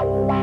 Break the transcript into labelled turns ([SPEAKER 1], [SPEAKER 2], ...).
[SPEAKER 1] Bye.